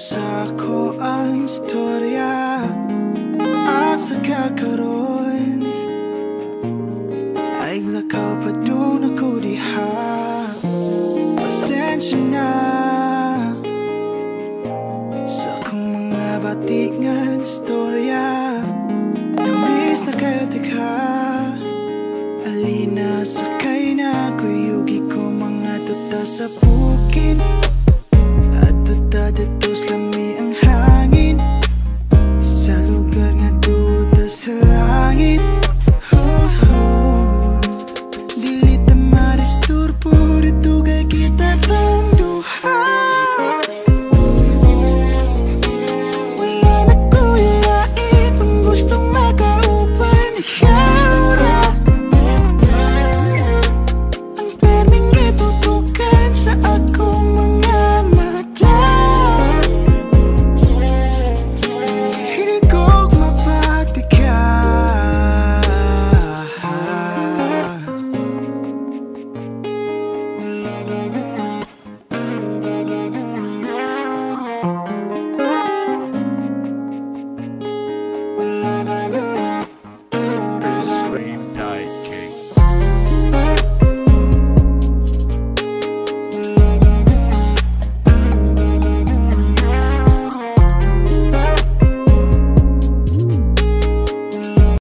Paminaw sa ako ang istorya Asa kakaroon Ay lakaw pa doon ako diha Pasensya na Sa akong mga batik nga istorya Nambis na kayo tika Alina sakay na kuyugi ko mga tuta sa bukid